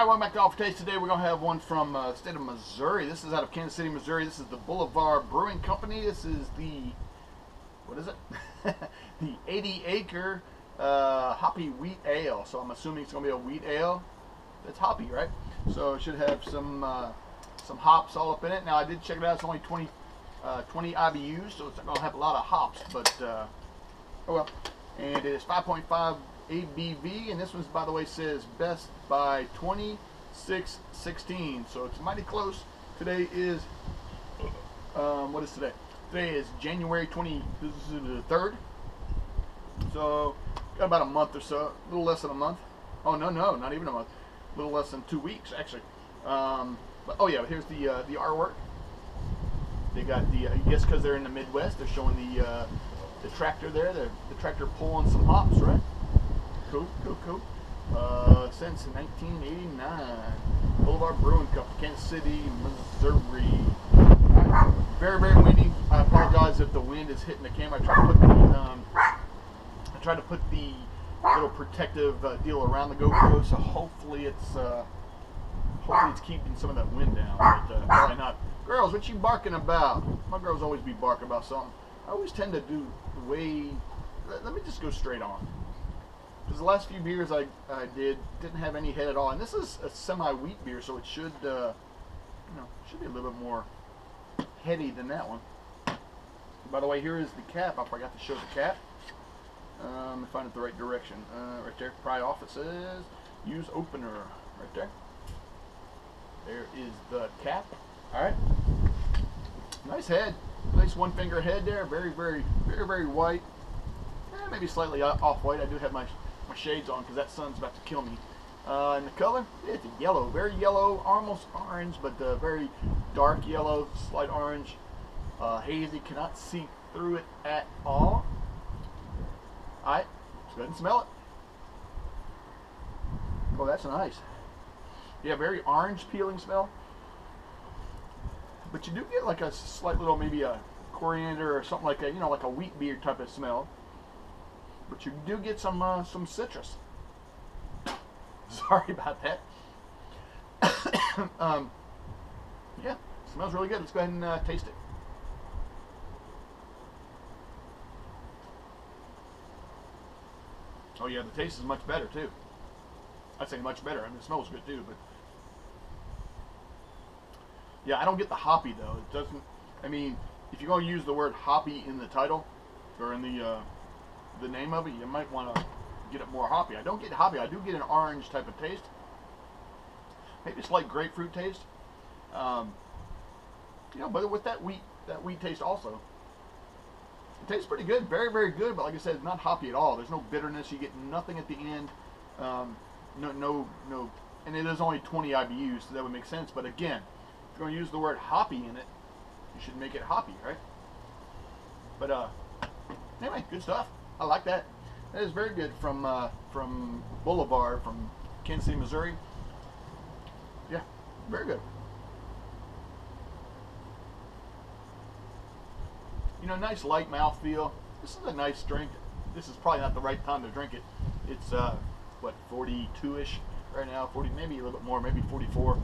right, welcome back to for Taste. Today we're going to have one from uh, state of Missouri. This is out of Kansas City, Missouri. This is the Boulevard Brewing Company. This is the, what is it? the 80 acre uh, hoppy wheat ale. So I'm assuming it's going to be a wheat ale. It's hoppy, right? So it should have some uh, some hops all up in it. Now I did check it out. It's only 20, uh, 20 IBUs, so it's not going to have a lot of hops. But, uh, oh well. And it is 5.5 ABV, and this one's, by the way, says best by 2616. So it's mighty close. Today is, um, what is today? Today is January 23rd. So got about a month or so, a little less than a month. Oh no, no, not even a month. A little less than two weeks actually. Um, but oh yeah, here's the uh, the artwork. They got the uh, I guess because they're in the Midwest, they're showing the uh, the tractor there. The, the tractor pulling some hops, right? Cool, cool, cool. Uh, since 1989, Boulevard Brewing Company, Kansas City, Missouri. Very, very windy. I apologize if the wind is hitting the camera. I tried to put the um, I tried to put the little protective uh, deal around the GoPro, so hopefully it's uh, hopefully it's keeping some of that wind down. But uh, probably not. Girls, what you barking about? My girls always be barking about something. I always tend to do way. Let me just go straight on. Because the last few beers I, I did didn't have any head at all, and this is a semi-wheat beer, so it should uh, you know should be a little bit more heady than that one. By the way, here is the cap. I forgot to show the cap. Um, let me find it the right direction. Uh, right there, pry off. It says use opener. Right there. There is the cap. All right. Nice head. Nice one finger head there. Very, very, very, very white. Eh, maybe slightly off white. I do have my my shades on because that sun's about to kill me. Uh, and the color, it's a yellow, very yellow, almost orange, but uh, very dark yellow, slight orange, uh, hazy. Cannot see through it at all. All right, let's go ahead and smell it. Oh, that's nice. Yeah, very orange peeling smell. But you do get like a slight little, maybe a coriander or something like a, you know, like a wheat beer type of smell. But you do get some uh, some citrus. Sorry about that. um, yeah, smells really good. Let's go ahead and uh, taste it. Oh yeah, the taste is much better too. I'd say much better. I mean, it smells good too, but yeah, I don't get the hoppy though. It doesn't. I mean, if you're going to use the word hoppy in the title or in the uh, the name of it, you might want to get it more hoppy. I don't get hoppy. I do get an orange type of taste. Maybe a slight grapefruit taste. Um, you know, but with that wheat, that wheat taste also. It tastes pretty good, very, very good. But like I said, not hoppy at all. There's no bitterness. You get nothing at the end. Um, no, no, no. And it is only 20 IBUs, so that would make sense. But again, if you're going to use the word hoppy in it, you should make it hoppy, right? But uh, anyway, good stuff. I like that. That is very good from uh, from Boulevard from Kansas City, Missouri. Yeah, very good. You know, nice light mouth feel. This is a nice drink. This is probably not the right time to drink it. It's uh, what 42ish right now, 40 maybe a little bit more, maybe 44.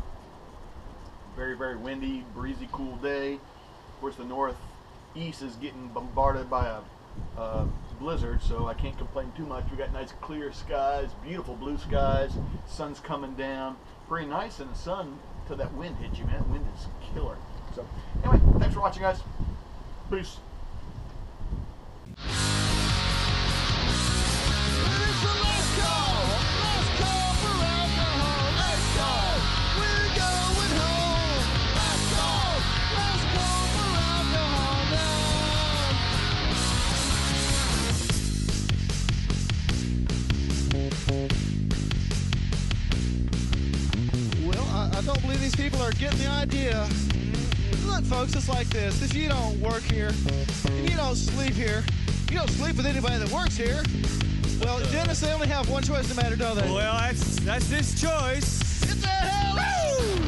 Very very windy, breezy, cool day. Of course, the northeast is getting bombarded by a, a blizzard, so I can't complain too much. We got nice clear skies, beautiful blue skies, sun's coming down. Pretty nice in the sun till that wind hits you, man. Wind is killer. So anyway, thanks for watching, guys. Peace. I don't believe these people are getting the idea. Look, folks, it's like this. If you don't work here, and you don't sleep here, you don't sleep with anybody that works here, well, Dennis, they only have one choice no matter, don't they? Well, that's that's this choice. Get the hell out!